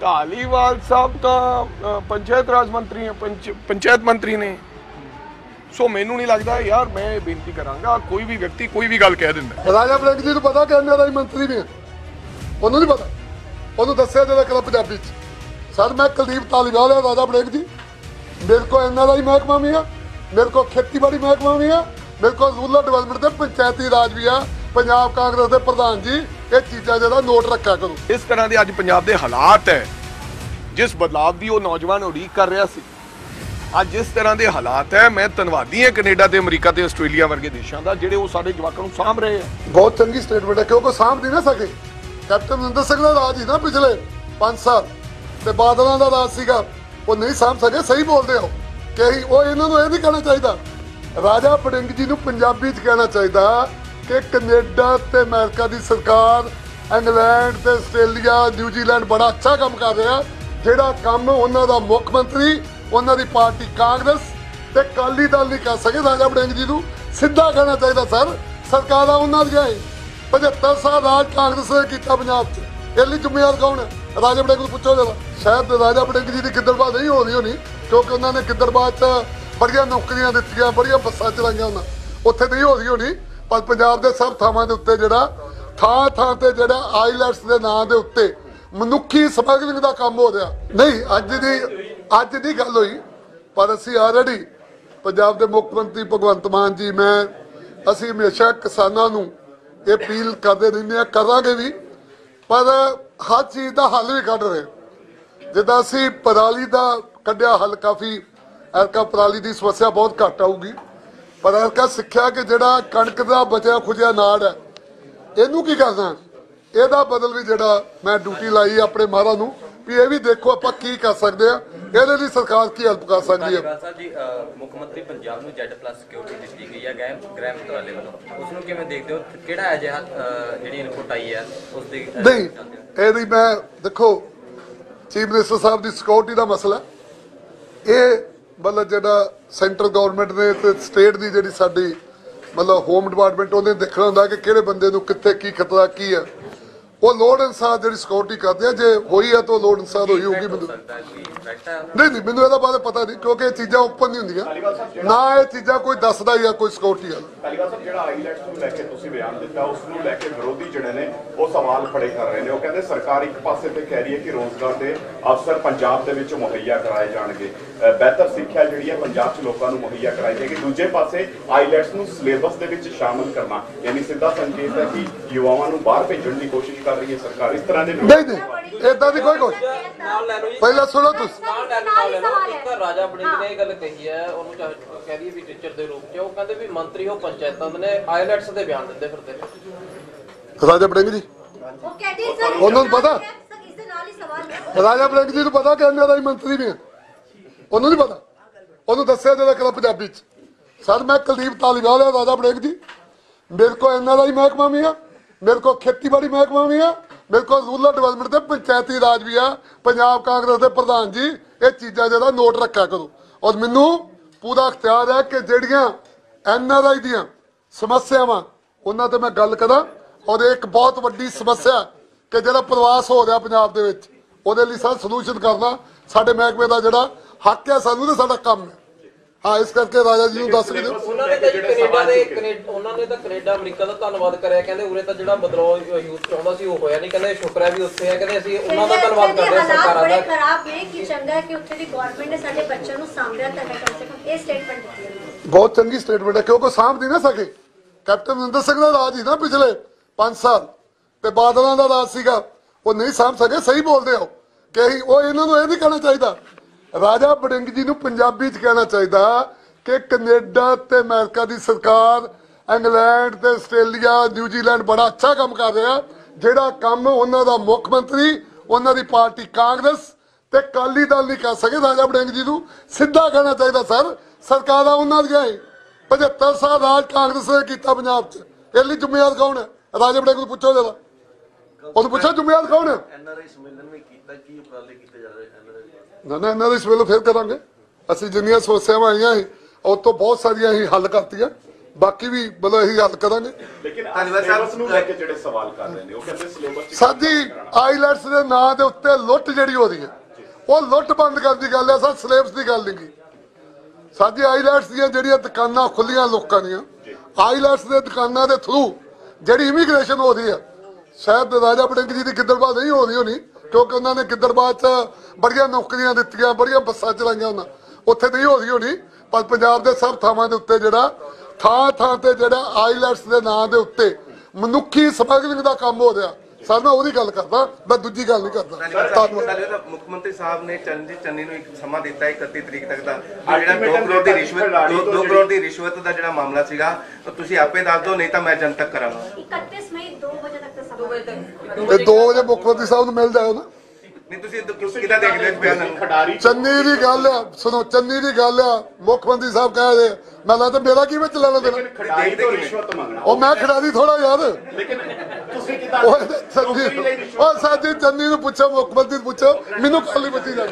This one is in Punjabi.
ਢਾਲੀਵਾਲ ਸਾਹਿਬ ਤਾਂ ਪੰਚਾਇਤ ਰਾਜ ਮੰਤਰੀ ਹੈ ਪੰਚਾਇਤ ਮੰਤਰੀ ਨੇ। ਸੋ ਮੈਨੂੰ ਨਹੀਂ ਲੱਗਦਾ ਯਾਰ ਮੈਂ ਇਹ ਬੇਨਤੀ ਕਰਾਂਗਾ, ਕੋਈ ਵੀ ਵਿਅਕਤੀ ਕੋਈ ਵੀ ਗੱਲ ਕਹਿ ਦਿੰਦਾ। ਰਾਜਾ ਬਲੈਕ ਜੀ ਨੂੰ ਪਤਾ ਕਿ ਇਹਨਾਂ ਹੀ ਮੰਤਰੀ ਵੀ ਹੈ ਉਹਨੂੰ ਨਹੀਂ ਪਤਾ। ਉਹਨੂੰ ਦੱਸਿਆ ਜਿਹੜਾ ਕਲਾ ਪੰਜਾਬੀ ਚ। ਸਰ, ਮੈਂ ਕੁਲਦੀਪ ਤਾਲੀਵਾਲ ਹਾਂ ਰਾਜਾ ਬਲੈਕ ਜੀ। ਮੇਰੇ ਕੋਲ ਇਹਨਾਂ ਦਾ ਹੀ ਮਹਿਕਮਾ ਵੀ ਆ, ਮੇਰੇ ਕੋਲ ਖੇਤੀਬਾੜੀ ਮਹਿਕਮਾ ਵੀ ਆ, ਮੇਰੇ ਕੋਲ ਰੂਰਲ ਡਿਵੈਲਪਮੈਂਟ ਤੇ ਪੰਚਾਇਤੀ ਰਾਜ ਵੀ ਆ। ਪੰਜਾਬ ਕਾਂਗਰਸ ਦੇ ਪ੍ਰਧਾਨ ਜੀ ਇਹ ਚੀਜ਼ਾਂ ਜਿਹੜਾ ਨੋਟ ਰੱਖਿਆ ਕਰੋ। ਇਸ ਤਰ੍ਹਾਂ ਦੇ ਅੱਜ ਪੰਜਾਬ ਦੇ ਹਾਲਾਤ ਹੈ ਜਿਸ ਬਦਲਾਵ ਦੀ ਉਹ ਨੌਜਵਾਨ ਉਡੀਕ ਕਰ ਰਿਹਾ ਸੀ। ਅੱਜ ਜਿਸ ਤਰ੍ਹਾਂ ਦੇ ਹਾਲਾਤ ਹੈ ਮੈਂ ਧੰਨਵਾਦੀ ਹਾਂ ਕੈਨੇਡਾ ਤੇ ਅਮਰੀਕਾ ਤੇ ਆਸਟ੍ਰੇਲੀਆ ਵਰਗੇ ਦੇਸ਼ਾਂ ਦਾ ਜਿਹੜੇ ਉਹ ਸਾਡੇ ਜਵਾਕਾਂ ਨੂੰ ਸਾਂਭ ਰਹੇ ਆ। ਬਹੁਤ ਚੰਗੀ ਸਟੇਟਮੈਂਟ ਹੈ ਕਿਉਂਕਿ ਸਾਂਭ ਨਹੀਂ ਨਾ ਸਕੇ। ਕੈਪਟਨ ਅਮਰਿੰਦਰ ਸਿੰਘ ਦਾ ਰਾਜ ਹੀ ਨਾ ਪਿਛਲੇ 5 ਸਾਲ ਤੇ ਬਾਦਲਾਂ ਦਾ ਰਾਜ ਸੀਗਾ ਉਹ ਨਹੀਂ ਸਾਂਭ ਸਕੇ ਸਹੀ ਬੋਲਦੇ ਹੋ। ਕਿ ਉਹ ਇਹਨਾਂ ਨੂੰ ਇਹ ਨਹੀਂ ਕਹਿਣਾ ਚਾਹੀਦਾ ਰਾਜਾ ਵੜਿੰਗ ਜੀ ਨੂੰ ਪੰਜਾਬੀ 'ਚ ਕਹਿਣਾ ਚਾਹੀਦਾ ਕਿ ਕੈਨੇਡਾ ਤੇ ਅਮਰੀਕਾ ਦੀ ਸਰਕਾਰ ਇੰਗਲੈਂਡ ਤੇ ਆਸਟ੍ਰੇਲੀਆ, ਨਿਊਜ਼ੀਲੈਂਡ ਬੜਾ ਅੱਛਾ ਕੰਮ ਕਰ ਰਿਹਾ ਜਿਹੜਾ ਕੰਮ ਉਹਨਾਂ ਦਾ ਮੁੱਖ ਮੰਤਰੀ, ਉਹਨਾਂ ਦੀ ਪਾਰਟੀ ਕਾਂਗਰਸ ਤੇ ਕਾਲੀ ਦਲ ਨਹੀਂ ਕਰ ਸਕੇ, ਰਾਜਾ ਵੜਿੰਗ ਜੀ ਨੂੰ ਸਿੱਧਾ ਕਹਿਣਾ ਚਾਹੀਦਾ, ਸਰ। ਸਰਕਾਰਾਂ ਉਹਨਾਂ ਦੀਆਂ ਹੀ। 75 ਸਾਲ ਰਾਜ ਕਾਂਗਰਸ ਨੇ ਕੀਤਾ ਪੰਜਾਬ 'ਚ। ਇਹ ਲਈ ਜ਼ਿੰਮੇਵਾਰ ਕੌਣ ਹੈ? ਰਾਜਾ ਵੜਿੰਗ ਨੂੰ ਪੁੱਛੋ ਜਰਾ। ਸ਼ਾਇਦ ਰਾਜਾ ਬੜਿੰਗ ਜੀ ਦੀ ਗਿੱਦੜਬਾਹ ਨਹੀਂ ਹੋ ਰਹੀ ਹੋਣੀ, ਕਿਉਂਕਿ ਉਹਨਾਂ ਨੇ ਗਿੱਦੜਬਾਹ 'ਚ ਬੜੀਆਂ ਨੌਕਰੀਆਂ ਦਿੱਤੀਆਂ, ਬੜੀਆਂ ਬੱਸਾਂ ਚਲਾਈਆਂ ਉਹਨਾਂ। ਉੱਥੇ ਨਹੀਂ ਹੋ ਰਹੀ ਹੋਣੀ। ਪਰ ਪੰਜਾਬ ਦੇ ਸਭ ਥਾਵਾਂ ਦੇ ਉੱਤੇ ਜਿਹੜਾ ਥਾਂ ਥਾਂ ਤੇ ਜਿਹੜਾ ਆਈਲੈਟਸ ਦੇ ਨਾਂ ਦੇ ਉੱਤੇ ਮਨੁੱਖੀ ਸਮਗਲਿੰਗ ਦਾ ਕੰਮ ਹੋ ਰਿਹਾ। ਨਹੀਂ, ਅੱਜ ਦੀ ਅੱਜ ਦੀ ਗੱਲ ਹੋਈ, ਪਰ ਅਸੀਂ ਆਲਰੇਡੀ ਪੰਜਾਬ ਦੇ ਮੁੱਖ ਮੰਤਰੀ ਭਗਵੰਤ ਮਾਨ ਜੀ, ਮੈਂ, ਅਸੀਂ ਹਮੇਸ਼ਾ ਕਿਸਾਨਾਂ ਨੂੰ ਇਹ ਅਪੀਲ ਕਰਦੇ ਰਹਿੰਦੇ ਆ ਕਰਾਂਗੇ ਵੀ, ਪਰ ਹਰ ਚੀਜ਼ ਦਾ ਹੱਲ ਵੀ ਕੱਢ ਰਹੇ ਜਿੱਦਾਂ ਅਸੀਂ ਪਰਾਲੀ ਦਾ ਕੱਢਿਆ, ਹੱਲ ਕਾਫੀ ਐਰਕਾ ਪਰਾਲੀ ਦੀ ਸਮੱਸਿਆ ਬਹੁਤ ਘੱਟ ਆਊਗੀ। ਪਰ ਐਰਕਾ ਸਿੱਖਿਆ ਕਿ ਜਿਹੜਾ ਕਣਕ ਦਾ ਬਚਿਆ ਖੁਜਿਆ ਨਾੜ ਹੈ ਇਹਨੂੰ ਕੀ ਕਰਨਾ? ਇਹਦਾ ਬਦਲ ਵੀ ਜਿਹੜਾ ਮੈਂ ਡਿਊਟੀ ਲਾਈ ਆਪਣੇ ਮਹਾਰਾ ਨੂੰ ਵੀ ਇਹ ਵੀ ਦੇਖੋ ਆਪਾਂ ਕੀ ਕਰ ਸਕਦੇ ਆ। ਇਹਦੇ ਲਈ ਸਰਕਾਰ ਕੀ ਹੈਲਪ ਕਰ ਸਕਦੀ ਹੈ ਧਾਲੀਵਾਲ ਸਾਹਿਬ ਜੀ ਅਹ, ਮੁੱਖ ਮੰਤਰੀ ਪੰਜਾਬ ਨੂੰ ਜ਼ੈਡ ਪਲੱਸ ਸਿਕਿਉਰਿਟੀ ਦਿੱਤੀ ਗਈ ਹੈ ਗ੍ਰਹਿ ਗ੍ਰਹਿ ਮੰਤਰਾਲੇ ਵੱਲੋਂ। ਉਸ ਨੂੰ ਕਿਵੇਂ ਦੇਖਦੇ ਹੋ? ਕਿਹੜਾ ਅਜਿਹਾ ਅਹ, ਜਿਹੜੀ ਇਨਪੁਟ ਆਈ ਹੈ ਉਸ ਦੇ ਅਹ, ਨਹੀਂ? ਇਹਦੀ ਮੈਂ ਦੇਖੋ ਚੀਫ ਮਿਨਿਸਟਰ ਸਾਹਿਬ ਦੀ ਸਿਕਿਉਰਿਟੀ ਦਾ ਮਸਲਾ ਇਹ ਮਤਲਬ ਜਿਹੜਾ ਸੈਂਟਰ ਗਵਰਨਮੈਂਟ ਨੇ ਤੇ ਸਟੇਟ ਦੀ ਜਿਹੜੀ ਸਾਡੀ ਮਤਲਬ ਹੋਮ ਡਿਪਾਰਟਮੈਂਟ ਉਹਨੇ ਦੇਖਣਾ ਹੁੰਦਾ ਕਿ ਕਿਹੜੇ ਬੰਦੇ ਨੂੰ ਕਿੱਥੇ ਕੀ ਖਤਰਾ ਕੀ ਹੈ। ਉਹ ਲੋੜ ਅਨਸਾਰ ਜਿਹੜੀ ਸਿਕਿਉਰਿਟੀ ਕਰਦੇ ਆ, ਜੇ ਹੋਈ ਹੈ ਤਾਂ ਲੋੜ ਅਨਸਾਰ ਹੋਈ ਹੋਊਗੀ ਬੰਦੇ ਨਹੀਂ ਨਹੀਂ ਮੈਨੂੰ ਇਹਦਾ ਬਾਰੇ ਪਤਾ ਨਹੀਂ ਕਿਉਂਕਿ ਇਹ ਚੀਜ਼ਾਂ ਓਪਨ ਨਹੀਂ ਹੁੰਦੀਆਂ। ਨਾ ਇਹ ਚੀਜ਼ਾਂ ਕੋਈ ਦੱਸਦਾ ਹੀ ਆ ਕੋਈ ਸਿਕਿਉਰਿਟੀ ਵਾਲਾ। ਤਾਲੀਬਾਨ ਸਾਹਿਬ ਜਿਹੜਾ ਆਈਲੈਟਸ ਨੂੰ ਲੈ ਕੇ ਤੁਸੀਂ ਬਿਆਨ ਦਿੱਤਾ ਉਸ ਨੂੰ ਲੈ ਕੇ ਵਿਰੋਧੀ ਜਿਹੜੇ ਨੇ ਉਹ ਸਵਾਲ ਖੜੇ ਕਰ ਰਹੇ ਨੇ। ਉਹ ਕਹਿੰਦੇ ਸਰਕਾਰ ਇੱਕ ਪਾਸੇ ਤੇ ਕਹਿ ਰਹੀ ਹੈ ਕਿ ਰੋਜ਼ਗਾਰ ਦੇ ਅਵਸਰ ਪੰਜਾਬ ਦੇ ਵਿੱਚ ਮੁਹੱਈਆ ਕਰਾਏ ਜਾਣਗੇ। ਅਹ ਬਿਹਤਰ ਸਿੱਖਿਆ ਜਿਹੜੀ ਹੈ ਪੰਜਾਬ 'ਚ ਲੋਕਾਂ ਨੂੰ ਮੁਹੱਈਆ ਕਰਾਈ ਜਾਏਗੀ। ਦੂਜੇ ਪਾਸੇ ਆਈਲੈਟਸ ਨੂੰ ਸਿਲੇਬਸ ਦੇ ਵਿੱਚ ਸ਼ਾਮਲ ਕਰਨਾ ਯਾਨੀ ਸਿੱਧਾ ਸੰਕੇਤ ਹੈ ਕਿ ਯੁਵਾਵਾਂ ਨੂੰ ਬਾਹਰ ਭੇਜਣ ਦੀ ਕੋਸ਼ਿਸ਼ ਕਰ ਰਹੀ ਹੈ ਸਰਕਾਰ। ਇਸ ਤਰ੍ਹਾਂ ਦੇ ਵਿਰੋਧ- ਨਹੀਂ ਨਹੀਂ ਇਦਾਂ ਦੀ ਕੋਈ ਕੋਈ ਨਾਲ ਲੈ ਲਓ ਜੀ ਪਹਿਲਾਂ ਸੁਣੋ ਤੁਸੀਂ। ਨਾਲ ਲਓ। ਇੱਕ ਰਾਜਾ ਬੜਿੰਗ ਨੇ ਇਹ ਗੱਲ ਕਹੀ ਹੈ ਉਹਨੂੰ ਚਾਹੇ ਕਹਿ ਦਈਏ ਵੀ ਟੀਚਰ ਦੇ ਰੂਪ 'ਚ ਉਹ ਕਹਿੰਦੇ ਵੀ ਮੰਤਰੀ ਉਹ ਪੰਚਾਇਤਾਂ ਦੇ ਨੇ ਆਈਲੈਟਸ ਦੇ ਬਿਆਨ ਦਿੰਦੇ ਫਿਰਦੇ ਨੇ। ਰਾਜਾ ਬੜਿੰਗ ਜੀ। ਉਹ ਕਹਿੰਦੀ ਸਰ ਉਹਨਾਂ ਨੂੰ ਪਤਾ? ਇਸ ਦੇ ਨਾਲ ਹੀ ਸਵਾਲ ਹੈ। ਰਾਜਾ ਬਲੈਕ ਜੀ ਨੂੰ ਪਤਾ ਕਿ ਇਹਨਾਂ ਦਾ ਹੀ ਮੰਤਰੀ ਵੀ ਹੈ? ਉਹਨੂੰ ਨਹੀਂ ਪਤਾ? ਉਹਨੂੰ ਦੱਸਿਆ ਜਿਹੜਾ ਕਲਾ ਪੰਜਾਬੀ ਚ। ਸਰ ਮੈਂ ਕੁਲਦੀਪ ਤਾਲੀਵਾਲ ਹਾਂ ਰਾਜਾ ਬਲੈਕ ਜੀ। ਮੇਰੇ ਕੋਲ ਇਹਨਾਂ ਦਾ ਹੀ ਮਹਿਕਮਾ ਵੀ ਆ। ਮੇਰੇ ਕੋਲ ਖੇਤੀਬਾੜੀ ਮਹਿਕਮਾ ਵੀ ਆ। ਮੇਰੇ ਕੋਲ ਰੂਰਲ ਡਿਵੈਲਪਮੈਂਟ ਤੇ ਪੰਚਾਇਤੀ ਰਾਜ ਵੀ ਆ, ਪੰਜਾਬ ਕਾਂਗਰਸ ਦੇ ਪ੍ਰਧਾਨ ਜੀ, ਇਹ ਚੀਜ਼ਾਂ ਜਿਹੜਾ ਨੋਟ ਰੱਖਿਆ ਕਰੋ। ਔਰ ਮੈਨੂੰ ਪੂਰਾ ਅਖਤਿਆਰ ਹੈ ਕਿ ਜਿਹੜੀਆਂ ਐਨਆਰਆਈ ਦੀਆਂ ਸਮੱਸਿਆਵਾਂ, ਉਹਨਾਂ ਤੇ ਮੈਂ ਗੱਲ ਕਰਾਂ। ਔਰ ਇਹ ਇੱਕ ਬਹੁਤ ਵੱਡੀ ਸਮੱਸਿਆ ਕਿ ਜਿਹੜਾ ਪ੍ਰਵਾਸ ਹੋ ਰਿਹਾ ਪੰਜਾਬ ਦੇ ਵਿੱਚ, ਉਹਦੇ ਲਈ ਸਰ ਸੋਲੂਸ਼ਨ ਕਰਨਾ, ਸਾਡੇ ਮਹਿਕਮੇ ਦਾ ਜਿਹੜਾ ਹੱਕ ਹੈ ਸਾਨੂੰ ਤੇ ਸਾਡਾ ਕੰਮ ਹੈ। ਹਾਂ ਇਸ ਕਰਕੇ ਰਾਜਾ ਜੀ ਨੂੰ ਦੱਸ ਕੇ ਦਿਓ। ਉਹਨਾਂ ਨੇ ਤਾਂ ਜੀ ਕੈਨੇਡਾ ਦੇ ਕੈਨੇਡਾ ਉਹਨਾਂ ਨੇ ਤਾਂ ਕੈਨੇਡਾ ਅਮਰੀਕਾ ਦਾ ਧੰਨਵਾਦ ਕਰਿਆ। ਕਹਿੰਦੇ ਉਰੇ ਤਾਂ ਜਿਹੜਾ ਬਦਲਾਅ ਯੂਥ ਚਾਹੁੰਦਾ ਸੀ ਉਹ ਹੋਇਆ ਨਹੀਂ। ਕਹਿੰਦੇ ਸ਼ੁਕਰ ਹੈ ਵੀ ਉੱਥੇ ਹੈ। ਕਹਿੰਦੇ ਅਸੀਂ ਉਹਨਾਂ ਦਾ ਧੰਨਵਾਦ ਕਰਦੇ ਹਾਂ ਸਰਕਾਰਾਂ ਬੜੇ ਦਾ। ਖਰਾਬ ਨੇ ਕਿ ਚੰਗਾ ਹੈ ਕਿ ਉੱਥੇ ਦੀ ਗਵਰਨਮੈਂਟ ਨੇ ਸਾਡੇ ਬੱਚਿਆਂ ਨੂੰ ਸਾਂਭਿਆ ਤਾਂ ਹੈ ਕਮ ਸੇ ਕਮ ਇਹ ਸਟੇਟਮੈਂਟ ਦਿੱਤੀ ਹੈ। ਬਹੁਤ ਚੰਗੀ ਸਟੇਟਮੈਂਟ ਹੈ ਕਿਉਂਕਿ ਸਾਂਭ ਨਹੀਂ ਨਾ ਸਕੇ ਕੈਪਟਨ ਅਮਰਿੰਦਰ ਸਿੰਘ ਦਾ ਰਾਜ ਹੀ ਨਾ ਪਿਛਲੇ 5 ਸਾਲ। ਤੇ ਬਾਦਲਾਂ ਦਾ ਰਾਜ ਸੀਗਾ। ਉਹ ਨਹੀਂ ਸਾਂਭ ਸਕੇ ਸਹੀ ਬੋਲਦੇ ਹੋ ਕਿ ਉਹ ਇਹਨਾਂ ਨੂੰ ਇਹ ਨਹੀਂ ਕਹਿਣਾ ਚਾਹੀਦਾ ਰਾਜਾ ਬੜਿੰਗ ਜੀ ਨੂੰ ਪੰਜਾਬੀ 'ਚ ਕਹਿਣਾ ਚਾਹੀਦਾ ਕਿ ਕੈਨੇਡਾ ਤੇ ਅਮਰੀਕਾ ਦੀ ਸਰਕਾਰ, ਇੰਗਲੈਂਡ ਤੇ ਆਸਟ੍ਰੇਲੀਆ, ਨਿਊਜ਼ੀਲੈਂਡ ਬੜਾ ਅੱਛਾ ਕੰਮ ਕਰ ਰਿਹਾ। ਜਿਹੜਾ ਕੰਮ ਉਹਨਾਂ ਦਾ ਮੁੱਖ ਮੰਤਰੀ, ਉਹਨਾਂ ਦੀ ਪਾਰਟੀ ਕਾਂਗਰਸ ਤੇ ਕਾਲੀ ਦਲ ਨਹੀਂ ਕਰ ਸਕੇ ਰਾਜਾ ਬੜਿੰਗ ਜੀ ਨੂੰ। ਸਿੱਧਾ ਕਹਿਣਾ ਚਾਹੀਦਾ, ਸਰ, ਸਰਕਾਰਾਂ ਉਹਨਾਂ ਦੀਆਂ ਹੀ। 75 ਸਾਲ ਰਾਜ ਕਾਂਗਰਸ ਨੇ ਕੀਤਾ ਪੰਜਾਬ 'ਚ। ਇਹ ਲਈ ਜ਼ਿੰਮੇਵਾਰ ਕੌਣ ਹੈ? ਰਾਜਾ ਬੜਿੰਗ ਨੂੰ ਪੁੱਛੋ ਜਰਾ। ਉਹਨੂੰ ਪੁੱਛੋ ਜ਼ਿੰਮੇਵਾਰ ਕੌਣ ਹੈ? ਐਨਆਰਆਈ ਸੰਮੇਲਨ ਵੀ ਕੀਤਾ ਕੀ ਉਪਰਾਲੇ ਕੀਤੇ ਜਾ ਰਹੇ ਐਨਆਰਆਈ ਨਾ ਨਾ ਇਸ ਵੇਲੇ ਫੇਰ ਕਰਾਂਗੇ। ਅਸੀਂ ਜਿੰਨੀਆਂ ਸਮੱਸਿਆਵਾਂ ਆਈਆਂ ਸੀ ਉਹ ਤੋਂ ਬਹੁਤ ਸਾਰੀਆਂ ਹੀ ਹੱਲ ਕਰਤੀਆਂ। ਬਾਕੀ ਵੀ ਮਤਲਬ ਇਹੀ ਗੱਲ ਕਰਾਂਗੇ। ਲੇਕਿਨ ਧੰਨਵਾਦ ਸਾਹਿਬ। ਨੂੰ ਲੈ ਕੇ ਜਿਹੜੇ ਸਵਾਲ ਕਰ ਰਹੇ ਨੇ ਉਹ ਕਹਿੰਦੇ ਸਿਲੇਬਸ ਸਾਡੀ ਆਈਲੈਟਸ ਦੇ ਨਾਂ ਦੇ ਉੱਤੇ ਲੁੱਟ ਜਿਹੜੀ ਹੋ ਰਹੀ ਹੈ ਉਹ ਲੁੱਟ ਬੰਦ ਕਰਨ ਦੀ ਗੱਲ ਹੈ ਸਰ ਸਿਲੇਬਸ ਦੀ ਗੱਲ ਨਹੀਂ ਸਾਡੀ ਆਈਲੈਟਸ ਦੀਆਂ ਜਿਹੜੀਆਂ ਦੁਕਾਨਾਂ ਖੁੱਲੀਆਂ ਲੋਕਾਂ ਦੀਆਂ ਆਈਲੈਟਸ ਦੇ ਦੁਕਾਨਾਂ ਦੇ ਥਰੂ ਜਿਹੜੀ ਇਮੀਗ੍ਰੇਸ਼ਨ ਹੋ ਰਹੀ ਹੈ ਸ਼ਾਇਦ ਰਾਜਾ ਬੜਿੰਗ ਜੀ ਦੀ ਗਿੱਦੜਬਾਹ ਨਹੀਂ ਹੋ ਰਹੀ ਹੋਣੀ ਕਿਉਂਕਿ ਉਹਨਾਂ ਨੇ ਗਿੱਦੜਬਾਹ 'ਚ ਬੜੀਆਂ ਨੌਕਰੀਆਂ ਦਿੱਤੀਆਂ ਬੜੀਆਂ ਬੱਸਾਂ ਚਲਾਈਆਂ ਉਹਨਾਂ। ਉੱਥੇ ਨਹੀਂ ਹੋ ਰਹੀ ਹੋਣੀ ਪਰ ਪੰਜਾਬ ਦੇ ਸਭ ਥਾਵਾਂ ਦੇ ਉੱਤੇ ਜਿਹੜਾ ਥਾਂ ਥਾਂ ਤੇ ਜਿਹੜਾ ਆਈਲੈਟਸ ਦੇ ਨਾਂ ਦੇ ਉੱਤੇ ਮਨੁੱਖੀ ਸਮਗਲਿੰਗ ਦਾ ਕੰਮ ਹੋ ਰਿਹਾ। ਸਰ ਮੈਂ ਉਹਦੀ ਗੱਲ ਕਰਦਾ ਮੈਂ ਦੂਜੀ ਗੱਲ ਨਹੀਂ ਕਰਦਾ। ਧੰਨਵਾਦ। ਮੁੱਖ ਮੰਤਰੀ ਸਾਹਿਬ ਨੇ ਚਰਨਜੀਤ ਚੰਨੀ ਨੂੰ ਇੱਕ ਸਮਾਂ ਦਿੱਤਾ ਹੈ 31 ਤਰੀਕ ਤੱਕ ਦਾ ਜਿਹੜਾ Ultimatum 2 ਕਰੋੜ ਦੀ ਰਿਸ਼ਵਤ ਖਿਡਾਰੀ ਤੋਂ 2 ਕਰੋੜ ਦੀ ਰਿਸ਼ਵਤ ਦਾ ਜਿਹੜਾ ਮਾਮਲਾ ਸੀਗਾ ਤੁਸੀਂ ਆਪੇ ਦੱਸ ਦਿਓ ਨਹੀਂ ਤਾਂ ਮੈਂ ਜਨਤਕ ਕਰਾਂਗਾ। 31 ਮਈ 2 ਵਜੇ ਤੱਕ ਦਾ ਸਮਾਂ ਤੇ 2 ਵਜੇ ਮੁੱਖ ਮੰਤਰੀ ਸਾਹਿਬ ਨੂੰ ਮਿਲ ਜਾਓ ਨਾ ਨਹੀਂ ਤੁਸੀਂ ਕਿਦਾਂ ਦੇਖਦੇ ਹੋ ਇਸ ਬਿਆਨ ਨੂੰ? ਖਿਡਾਰੀ ਚੰਨੀ ਦੀ ਗੱਲ ਆ ਸੁਣੋ ਚੰਨੀ ਦੀ ਗੱਲ ਆ ਮੁੱਖ ਮੰਤਰੀ ਸਾਹਿਬ ਕਹਿ ਰਹੇ ਆ। ਮੈਂ ਲੱਗਦਾ ਮੇਰਾ ਕੀ ਵਿੱਚ ਲੈਣਾ ਦੇਣਾ? ਖਿਡਾਰੀ ਤੋਂ ਰਿਸ਼ਵਤ ਮੰਗਣਾ। ਉਹ ਮੈਂ ਖਿਡਾਰੀ ਥੋੜਾ ਯਾਰ। ਲੇਕਿਨ ਤੁਸੀਂ ਕਿਦਾਂ ਉਹ ਸੰਜੀ ਉਹ ਸਾਜੀ ਚੰਨੀ ਨੂੰ ਪੁੱਛੋ ਮੁੱਖ ਮੰਤਰੀ ਨੂੰ ਪੁੱਛੋ ਮੈਨੂੰ ਕੱਲ ਪੁੱਛੀ ਜਾਂਦੀ